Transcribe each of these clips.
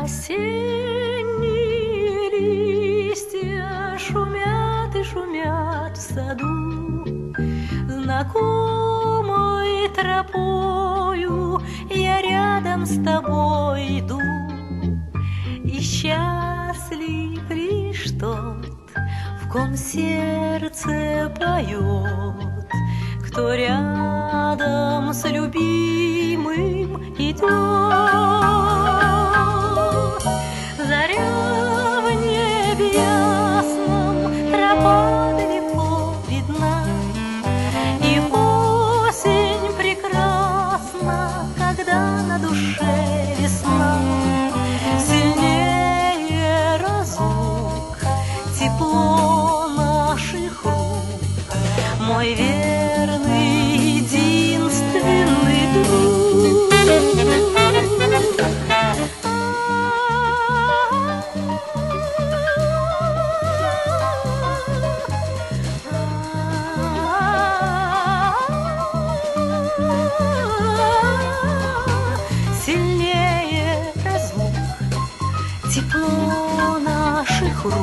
Осенние листья шумят и шумят в саду. Знакомой тропою я рядом с тобой иду. И счастлив лишь тот, в ком сердце поет Кто рядом с любимым идет мой верный, единственный друг. Сильнее разлук, тепло наших рук,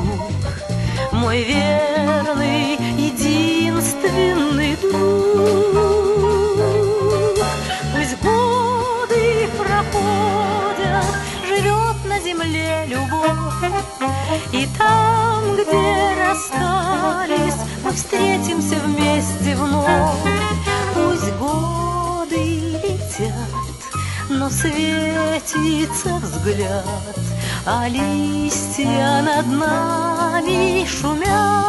мой верный, земле любовь, И там, где расстались, мы встретимся вместе вновь. Пусть годы летят, но светится взгляд, А листья над нами шумят.